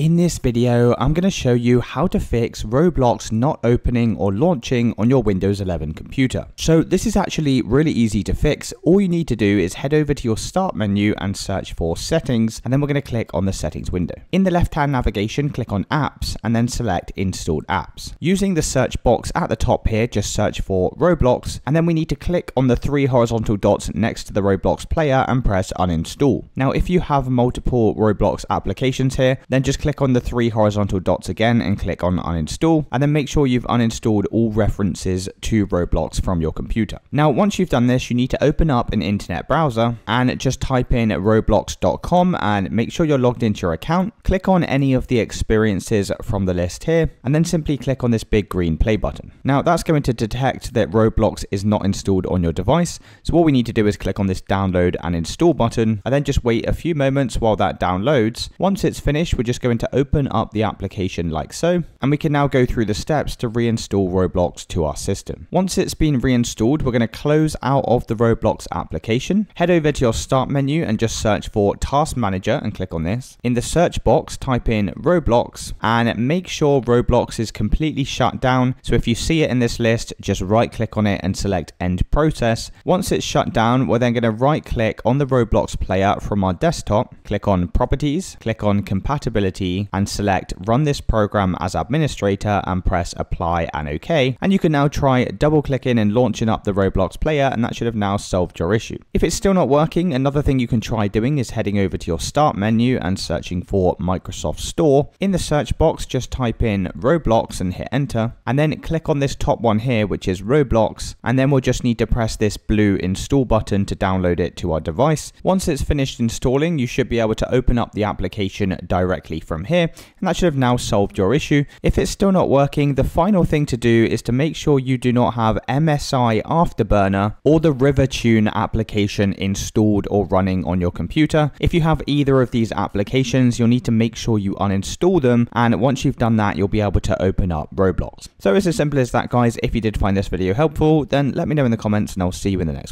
In this video, I'm going to show you how to fix Roblox not opening or launching on your Windows 11 computer. So this is actually really easy to fix. All you need to do is head over to your start menu and search for settings, and then we're going to click on the settings window. In the left-hand navigation, click on apps and then select installed apps. Using the search box at the top here, just search for Roblox, and then we need to click on the three horizontal dots next to the Roblox player and press uninstall. Now, if you have multiple Roblox applications here, then just click click on the three horizontal dots again and click on uninstall and then make sure you've uninstalled all references to Roblox from your computer. Now once you've done this you need to open up an internet browser and just type in roblox.com and make sure you're logged into your account. Click on any of the experiences from the list here and then simply click on this big green play button. Now that's going to detect that Roblox is not installed on your device so all we need to do is click on this download and install button and then just wait a few moments while that downloads. Once it's finished we're just going to open up the application like so, and we can now go through the steps to reinstall Roblox to our system. Once it's been reinstalled, we're going to close out of the Roblox application, head over to your start menu and just search for Task Manager and click on this. In the search box, type in Roblox and make sure Roblox is completely shut down. So if you see it in this list, just right click on it and select End Process. Once it's shut down, we're then going to right click on the Roblox player from our desktop, click on Properties, click on Compatibility and select run this program as administrator and press apply and OK. And you can now try double clicking and launching up the Roblox player and that should have now solved your issue. If it's still not working, another thing you can try doing is heading over to your start menu and searching for Microsoft Store. In the search box, just type in Roblox and hit enter and then click on this top one here which is Roblox and then we'll just need to press this blue install button to download it to our device. Once it's finished installing, you should be able to open up the application directly from here, and that should have now solved your issue. If it's still not working, the final thing to do is to make sure you do not have MSI Afterburner or the RivaTuner application installed or running on your computer. If you have either of these applications, you'll need to make sure you uninstall them, and once you've done that, you'll be able to open up Roblox. So it's as simple as that, guys. If you did find this video helpful, then let me know in the comments, and I'll see you in the next one.